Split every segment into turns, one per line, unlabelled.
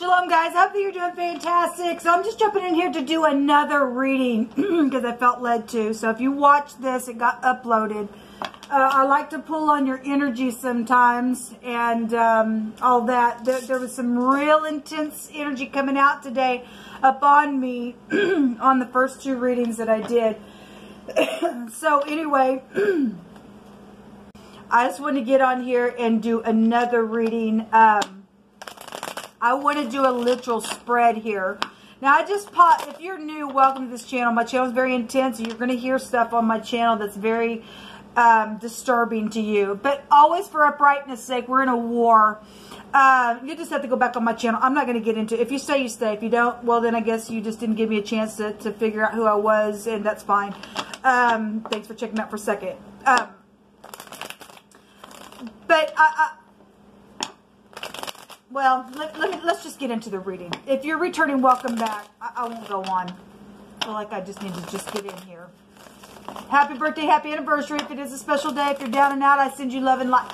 Shalom guys, hope that you're doing fantastic. So I'm just jumping in here to do another reading because I felt led to. So if you watch this, it got uploaded. Uh, I like to pull on your energy sometimes and um, all that. There, there, was some real intense energy coming out today upon me on the first two readings that I did. so anyway, I just want to get on here and do another reading. Um, I want to do a literal spread here. Now, I just pop, if you're new, welcome to this channel. My channel is very intense. You're going to hear stuff on my channel that's very um, disturbing to you. But always for uprightness sake, we're in a war. Uh, you just have to go back on my channel. I'm not going to get into it. If you stay, you stay. If you don't, well, then I guess you just didn't give me a chance to, to figure out who I was, and that's fine. Um, thanks for checking out for a second. Um, but I, I well, let, let me, let's just get into the reading. If you're returning, welcome back. I, I won't go on. I feel like I just need to just get in here. Happy birthday, happy anniversary. If it is a special day, if you're down and out, I send you love and light.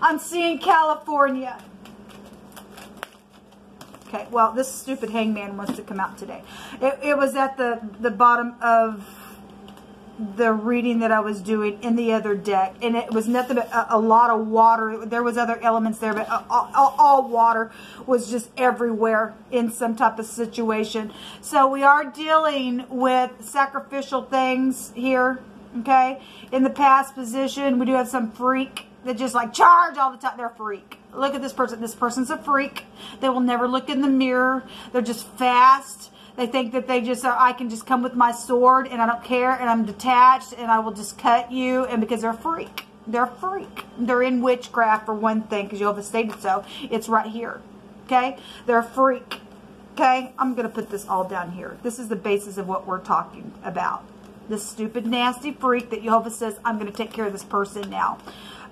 I'm seeing California. Okay, well, this stupid hangman wants to come out today. It, it was at the, the bottom of the reading that I was doing in the other deck. And it was nothing but a, a lot of water. There was other elements there, but uh, all, all, water was just everywhere in some type of situation. So we are dealing with sacrificial things here, okay? In the past position, we do have some freak that just like charge all the time. They're freak. Look at this person. This person's a freak. They will never look in the mirror. They're just fast they think that they just are, I can just come with my sword and I don't care and I'm detached and I will just cut you. And because they're a freak. They're a freak. They're in witchcraft for one thing because Jehovah stated so. It's right here. Okay? They're a freak. Okay? I'm going to put this all down here. This is the basis of what we're talking about. This stupid, nasty freak that Jehovah says, I'm going to take care of this person now.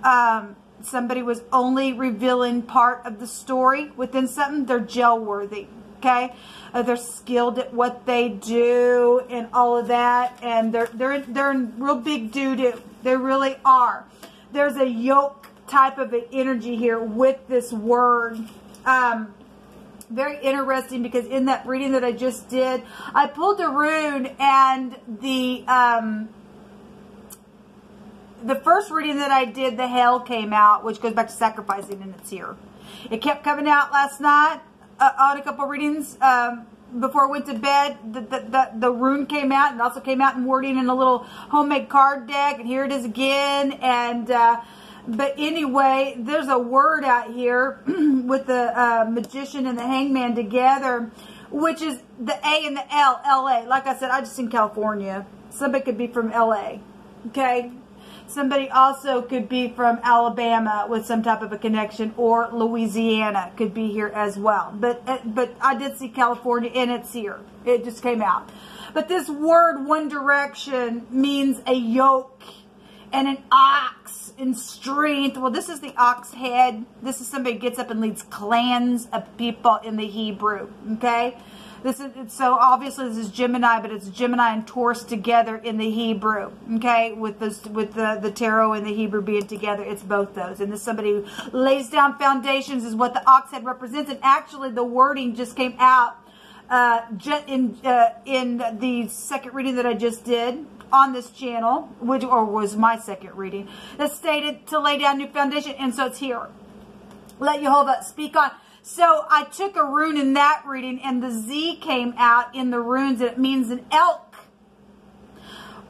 Um, somebody was only revealing part of the story within something, they're jail worthy okay? Uh, they're skilled at what they do and all of that, and they're they're they're in real big doo doo. They really are. There's a yoke type of an energy here with this word. Um, very interesting because in that reading that I just did, I pulled a rune and the um, the first reading that I did, the hell came out, which goes back to sacrificing, and it's here. It kept coming out last night uh, on a couple readings um, before I went to bed. The, the, the, the rune came out and also came out in wording in a little homemade card deck. And here it is again. And uh, But anyway, there's a word out here with the uh, magician and the hangman together, which is the A and the L, L-A. Like I said, I just in California. Somebody could be from L.A. Okay? Somebody also could be from Alabama with some type of a connection or Louisiana could be here as well. But, uh, but I did see California and it's here. It just came out. But this word, one direction, means a yoke and an ox in strength. Well, this is the ox head. This is somebody gets up and leads clans of people in the Hebrew. Okay? This is so obviously this is Gemini, but it's Gemini and Taurus together in the Hebrew. Okay, with this with the the tarot and the Hebrew being together, it's both those. And this somebody who lays down foundations is what the ox head represents. And actually, the wording just came out uh, in uh, in the second reading that I just did on this channel, which or was my second reading, that stated to lay down new foundation, and so it's here. Let Jehovah speak on. So I took a rune in that reading and the Z came out in the runes and it means an elk.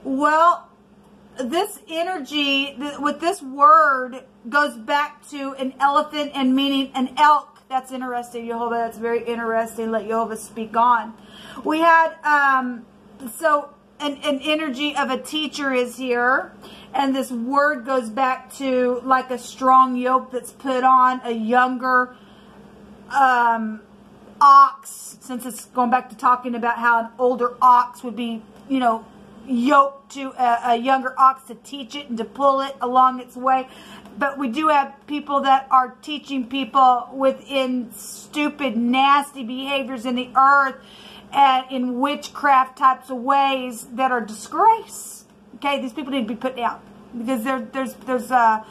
Well, this energy with this word goes back to an elephant and meaning an elk. That's interesting, Jehovah. That's very interesting. Let Jehovah speak on. We had, um, so an, an energy of a teacher is here. And this word goes back to like a strong yoke that's put on a younger um, ox, since it's going back to talking about how an older ox would be, you know, yoked to a, a, younger ox to teach it and to pull it along its way. But we do have people that are teaching people within stupid, nasty behaviors in the earth and in witchcraft types of ways that are disgrace. Okay, these people need to be put down because there, there's there's uh,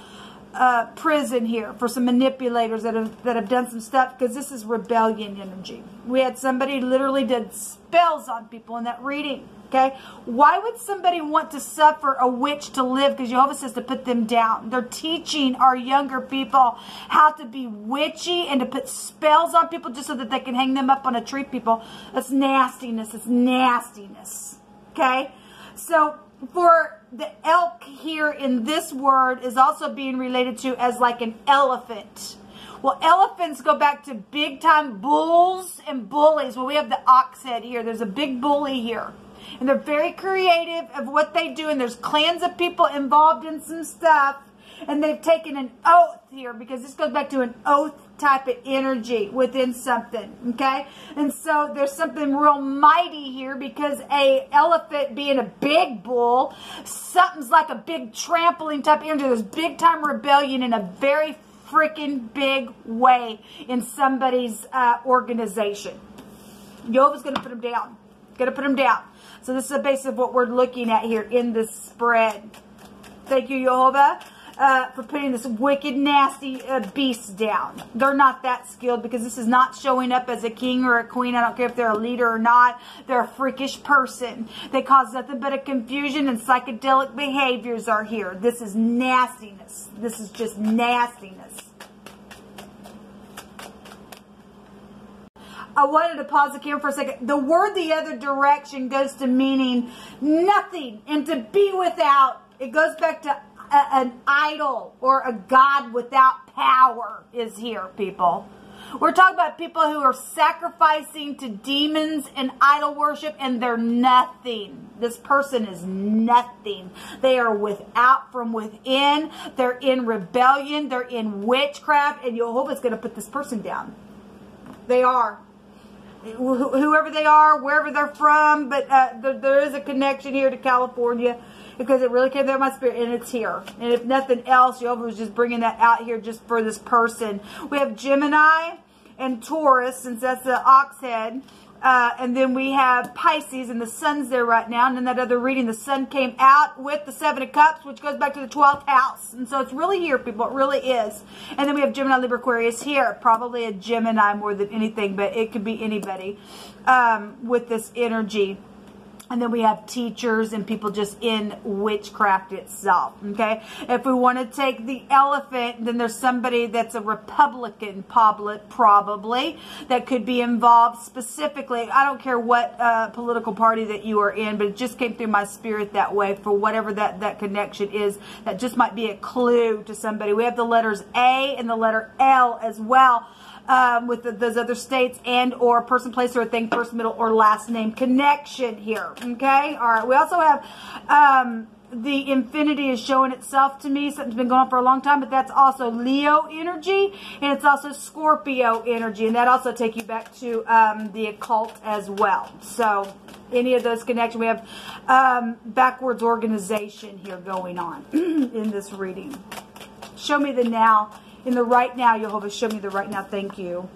uh, prison here for some manipulators that have that have done some stuff because this is rebellion energy. We had somebody literally did spells on people in that reading. Okay, why would somebody want to suffer a witch to live? Because Jehovah says to put them down. They're teaching our younger people how to be witchy and to put spells on people just so that they can hang them up on a tree. People, that's nastiness. It's nastiness. Okay, so for the elk here in this word is also being related to as like an elephant. Well, elephants go back to big time bulls and bullies. Well, we have the ox head here. There's a big bully here. And they're very creative of what they do. And there's clans of people involved in some stuff. And they've taken an oath here because this goes back to an oath type of energy within something, okay? And so there's something real mighty here because a elephant being a big bull, something's like a big trampling type energy. There's big time rebellion in a very freaking big way in somebody's uh, organization. Jehovah's going to put them down. Going to put them down. So this is the base of what we're looking at here in this spread. Thank you, Jehovah uh, for putting this wicked, nasty uh, beast down. They're not that skilled because this is not showing up as a king or a queen. I don't care if they're a leader or not. They're a freakish person. They cause nothing but a confusion and psychedelic behaviors are here. This is nastiness. This is just nastiness. I wanted to pause again for a second. The word the other direction goes to meaning nothing and to be without. It goes back to a, an idol or a God without power is here, people. We're talking about people who are sacrificing to demons and idol worship and they're nothing. This person is nothing. They are without from within. They're in rebellion. They're in witchcraft and Jehovah's going to put this person down. They are. Whoever they are, wherever they're from, but uh, there, is a connection here to California because it really came out of my spirit and it's here. And if nothing else, Jehovah was just bringing that out here just for this person. We have Gemini and Taurus, since that's the ox head. Uh, and then we have Pisces, and the sun's there right now. And in that other reading, the sun came out with the Seven of Cups, which goes back to the 12th house. And so it's really here, people. It really is. And then we have Gemini, Libra, Aquarius here. Probably a Gemini more than anything, but it could be anybody um, with this energy. And then we have teachers and people just in witchcraft itself, okay? If we want to take the elephant, then there's somebody that's a Republican public, probably that could be involved specifically. I don't care what uh, political party that you are in, but it just came through my spirit that way for whatever that, that connection is. That just might be a clue to somebody. We have the letters A and the letter L as well um, with the, those other states and or person, place, or thing, first, middle, or last name connection here. Okay? All right. We also have um, the infinity is showing itself to me. Something's been going on for a long time, but that's also Leo energy, and it's also Scorpio energy, and that also take you back to um, the occult as well. So any of those connections, we have um, backwards organization here going on in this reading. Show me the now in the right now, Jehovah, show me the right now. Thank you.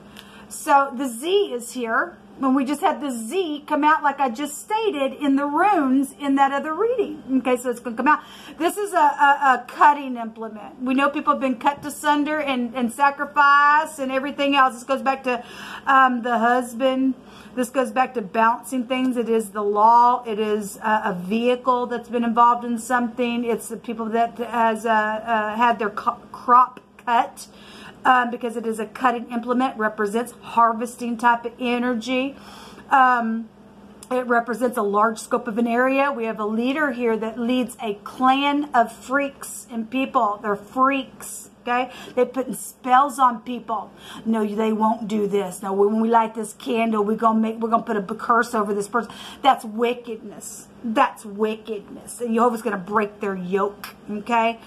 So the Z is here. When we just had the Z come out like I just stated in the runes in that other reading. Okay, so it's going to come out. This is a, a, a, cutting implement. We know people have been cut to sunder and, and sacrifice and everything else. This goes back to um, the husband. This goes back to bouncing things. It is the law. It is a, a vehicle that's been involved in something. It's the people that has uh, uh, had their crop cut um, because it is a cutting implement, represents harvesting type of energy. Um, it represents a large scope of an area. We have a leader here that leads a clan of freaks and people. They're freaks. Okay, they're putting spells on people. No, they won't do this. No, when we light this candle, we're gonna make, we're gonna put a curse over this person. That's wickedness. That's wickedness. And Jehovah's gonna break their yoke. Okay,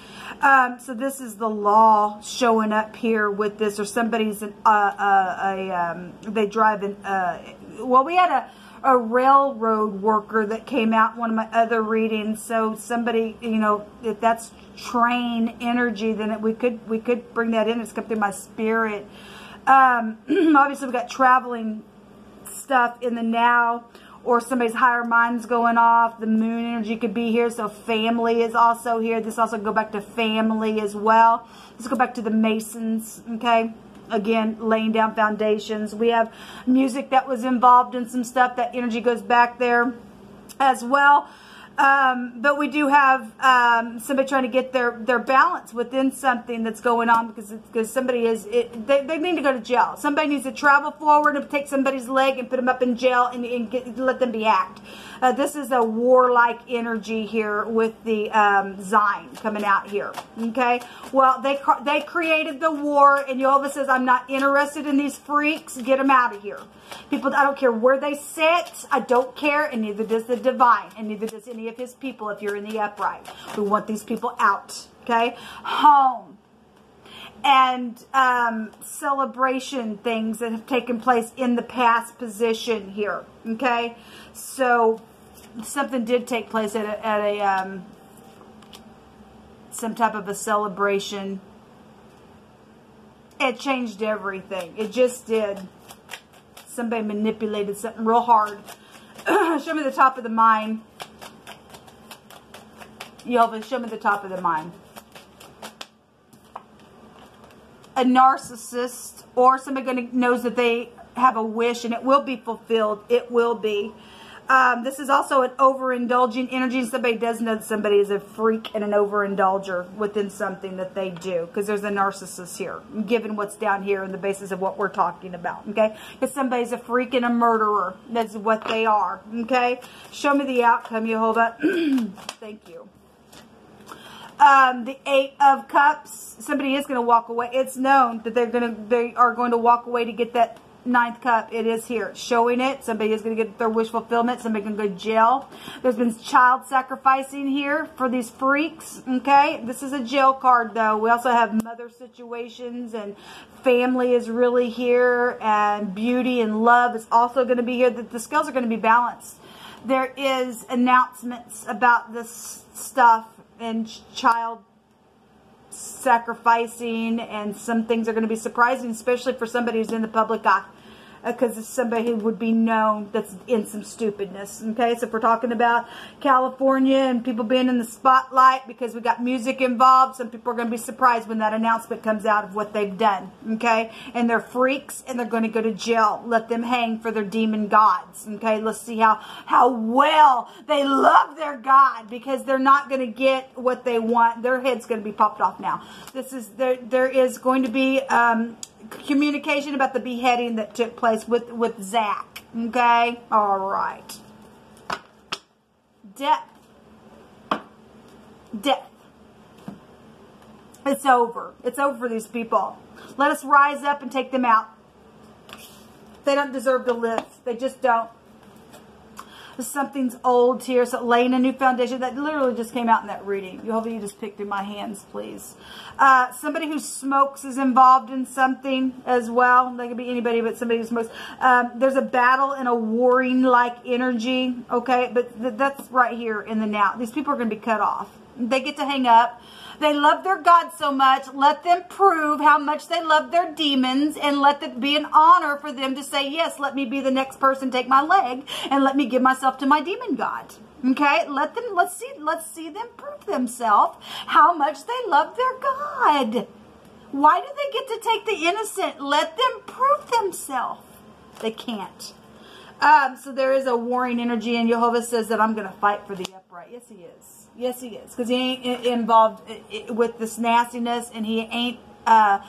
um, so this is the law showing up here with this, or somebody's an, uh, uh, a um, they drive an. Uh, well, we had a a railroad worker that came out one of my other readings. So somebody, you know, if that's train energy, then it, we could we could bring that in. It's come through my spirit. Um, obviously, we've got traveling stuff in the now or somebody's higher mind's going off. The moon energy could be here, so family is also here. This also go back to family as well. Let's go back to the Masons, okay? Again, laying down foundations. We have music that was involved in some stuff. That energy goes back there as well. Um, but we do have um, somebody trying to get their, their balance within something that's going on because because somebody is it, they, they need to go to jail. Somebody needs to travel forward and take somebody's leg and put them up in jail and, and get, let them be hacked. Uh, this is a warlike energy here with the um, coming out here. Okay, well they they created the war and Jehovah says I'm not interested in these freaks. Get them out of here. People, I don't care where they sit. I don't care, and neither does the divine, and neither does any of his people if you're in the upright. We want these people out, okay? Home. And um, celebration things that have taken place in the past position here, okay? So something did take place at a, at a um, some type of a celebration. It changed everything. It just did somebody manipulated something real hard. show me the top of the mine. Yehovah, show me the top of the mine. A narcissist or somebody gonna knows that they have a wish and it will be fulfilled. It will be. Um, this is also an overindulging energy. Somebody does know somebody is a freak and an overindulger within something that they do because there's a narcissist here, given what's down here in the basis of what we're talking about, okay? Because somebody's a freak and a murderer. That's what they are, okay? Show me the outcome, Jehovah. Thank you. Um, the Eight of Cups. Somebody is going to walk away. It's known that they're going to they are going to walk away to get that ninth cup, it is here. showing it. Somebody is going to get their wish fulfillment. Somebody can go to jail. There's been child sacrificing here for these freaks. Okay. This is a jail card though. We also have mother situations and family is really here and beauty and love is also going to be here. The, the scales are going to be balanced. There is announcements about this stuff and child sacrificing and some things are going to be surprising, especially for somebody who's in the public eye because it's somebody who would be known that's in some stupidness. Okay, so if we're talking about California and people being in the spotlight because we got music involved, some people are going to be surprised when that announcement comes out of what they've done. Okay, and they're freaks and they're going to go to jail. Let them hang for their demon gods. Okay, let's see how how well they love their God because they're not going to get what they want. Their head's going to be popped off now. This is there. There is going to be. Um, communication about the beheading that took place with, with Zach. Okay? All right. Death. Death. It's over. It's over for these people. Let us rise up and take them out. They don't deserve to live. They just don't something's old here. So laying a new foundation. That literally just came out in that reading. You hope you just picked in my hands, please. Uh, somebody who smokes is involved in something as well. They could be anybody, but somebody who smokes. Um, there's a battle and a warring-like energy. Okay, but th that's right here in the now. These people are going to be cut off. They get to hang up. They love their God so much. Let them prove how much they love their demons and let it be an honor for them to say, yes, let me be the next person, take my leg, and let me give myself to my demon God. Okay, let them, let's see, let's see them prove themselves how much they love their God. Why do they get to take the innocent? Let them prove themselves. They can't. Um, so there is a warring energy, and Jehovah says that I'm going to fight for the upright. Yes, he is. Yes, he is. Because he ain't involved with this nastiness and he ain't uh,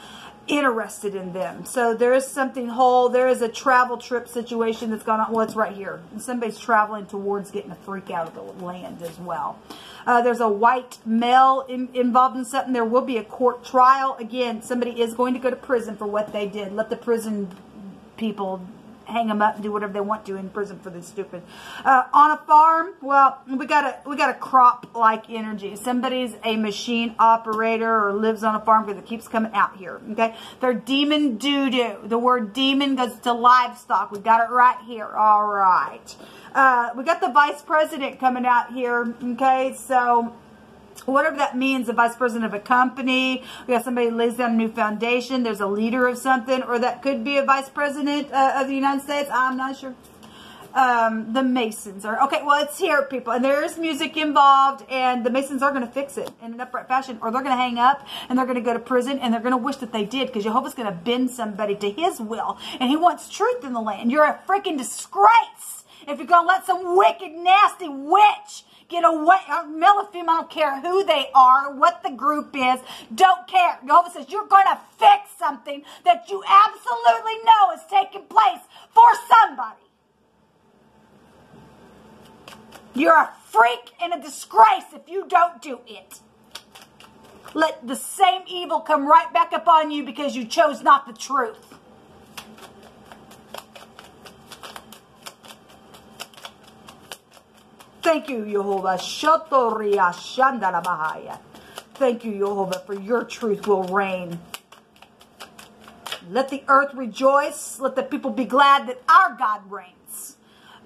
interested in them. So there is something whole. There is a travel trip situation that's gone on. Well, it's right here. And somebody's traveling towards getting a freak out of the land as well. Uh, there's a white male in, involved in something. There will be a court trial. Again, somebody is going to go to prison for what they did. Let the prison people hang them up and do whatever they want to in prison for this stupid. Uh, on a farm, well, we got a we got a crop-like energy. Somebody's a machine operator or lives on a farm because it keeps coming out here. Okay, they're demon doo-doo. The word demon goes to livestock. We got it right here. All right. Uh, we got the vice president coming out here. Okay, so whatever that means, the vice president of a company, we got somebody lays down a new foundation, there's a leader of something, or that could be a vice president uh, of the United States, I'm not sure. um, the Masons are okay. Well, it's here, people, and there is music involved, and the Masons are going to fix it in an upright fashion, or they're going to hang up and they're going to go to prison, and they're going to wish that they did because Jehovah's going to bend somebody to His will, and He wants truth in the land. You're a freaking disgrace if you're going to let some wicked, nasty witch get away, uh, or female, I don't care who they are, what the group is, don't care. Jehovah says you're going to fix something that you absolutely know is taking place for somebody. You're a freak and a disgrace if you don't do it. Let the same evil come right back upon you because you chose not the truth. Thank you, Jehovah. Thank you, Jehovah, for your truth will reign. Let the earth rejoice. Let the people be glad that our God reigns.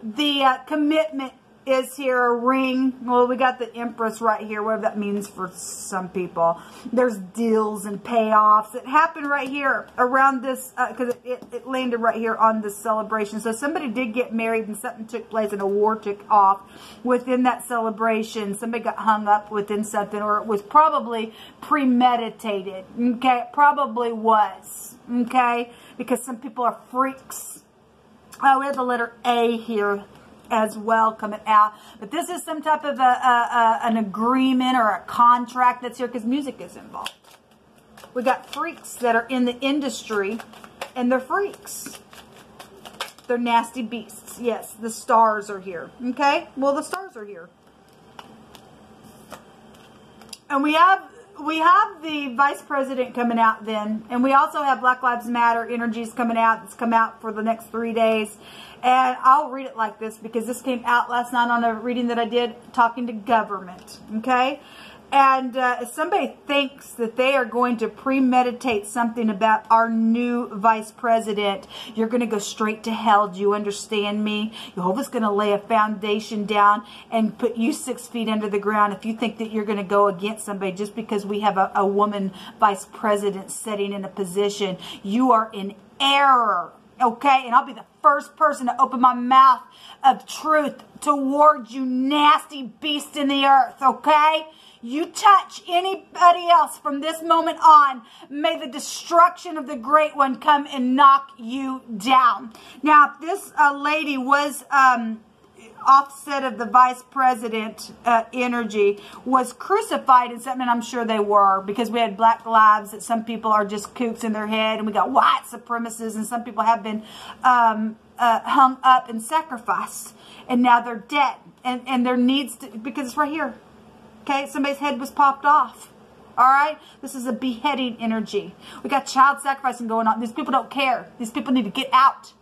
The uh, commitment is here a ring. Well, we got the Empress right here, whatever that means for some people. There's deals and payoffs. It happened right here around this, because uh, it, it, landed right here on this celebration. So somebody did get married and something took place and a war took off within that celebration. Somebody got hung up within something or it was probably premeditated. Okay, it probably was. Okay, because some people are freaks. Oh, we have the letter A here as well coming out. But this is some type of a, a, a an agreement or a contract that's here because music is involved. We got freaks that are in the industry and they're freaks. They're nasty beasts. Yes, the stars are here. Okay? Well, the stars are here. And we have we have the vice president coming out then, and we also have Black Lives Matter energies coming out. That's come out for the next three days, and I'll read it like this because this came out last night on a reading that I did talking to government. Okay, and uh, somebody thinks that they are going to premeditate something about our new vice president, you're going to go straight to hell. Do you understand me? Jehovah's going to lay a foundation down and put you six feet under the ground if you think that you're going to go against somebody just because we have a, a woman vice president sitting in a position. You are in error. Okay, and I'll be the first person to open my mouth of truth towards you nasty beast in the earth, okay? you touch anybody else from this moment on, may the destruction of the great one come and knock you down. Now, if this uh, lady was um, offset of the vice president uh, energy was crucified in something, I'm sure they were, because we had black lives that some people are just kooks in their head, and we got white supremacists, and some people have been um, uh, hung up and sacrificed, and now they're dead. And, and there needs to, because it's right here, Okay, somebody's head was popped off. All right? This is a beheading energy. We got child sacrificing going on. These people don't care. These people need to get out.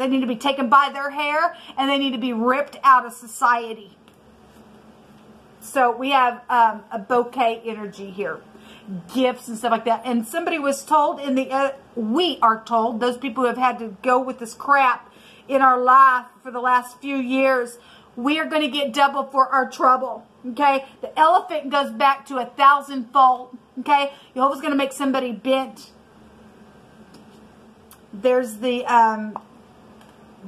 They need to be taken by their hair and they need to be ripped out of society. So we have um, a bouquet energy here. Gifts and stuff like that. And somebody was told in the, uh, we are told, those people who have had to go with this crap in our life for the last few years, we are going to get double for our trouble. Okay? The elephant goes back to a thousandfold. Okay? Jehovah's going to make somebody bent. There's the um,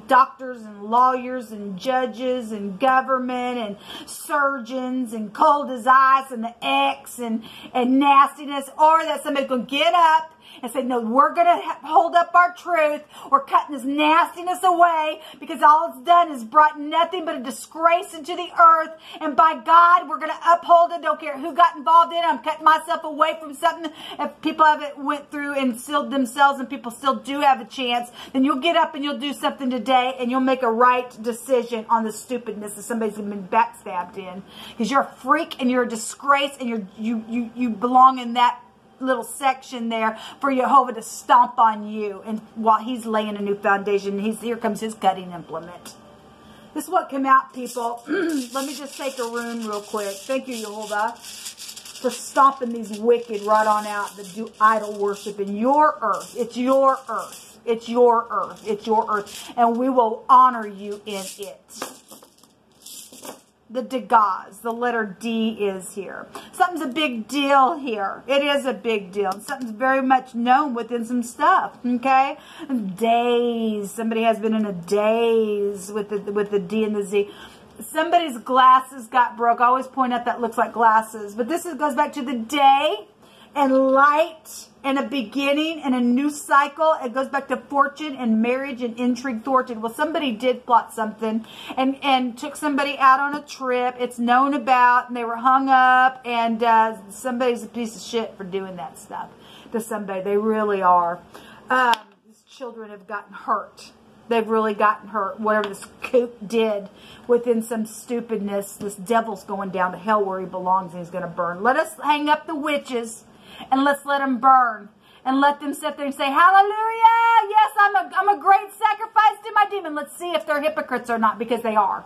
doctors and lawyers and judges and government and surgeons and cold as ice and the X and, and nastiness. Or that somebody's going to get up and say, no, we're going to hold up our truth. We're cutting this nastiness away because all it's done is brought nothing but a disgrace into the earth. And by God, we're going to uphold it. Don't care who got involved in it. I'm cutting myself away from something. If people have it went through and sealed themselves and people still do have a chance, then you'll get up and you'll do something today and you'll make a right decision on the stupidness that somebody's been backstabbed in. Because you're a freak and you're a disgrace and you're, you, you, you belong in that little section there for Jehovah to stomp on you and while he's laying a new foundation. He's Here comes his cutting implement. This is what came out, people. Let me just take a room real quick. Thank you, Jehovah, for stomping these wicked right on out that do idol worship in your earth. It's your earth. It's your earth. It's your earth. And we will honor you in it. the Dagaz. The letter D is here. Something's a big deal here. It is a big deal. Something's very much known within some stuff. Okay, days. Somebody has been in a daze with the with the D and the Z. Somebody's glasses got broke. I always point out that looks like glasses, but this is, goes back to the day and light and a beginning and a new cycle. It goes back to fortune and marriage and intrigue thwarted. Well, somebody did plot something and, and took somebody out on a trip. It's known about and they were hung up and uh, somebody's a piece of shit for doing that stuff to somebody. They really are. Um, these children have gotten hurt. They've really gotten hurt. Whatever this coot did within some stupidness, this devil's going down to hell where he belongs and he's going to burn. Let us hang up the witches and let's let them burn and let them sit there and say, hallelujah, yes, I'm a, I'm a great sacrifice to my demon. Let's see if they're hypocrites or not, because they are.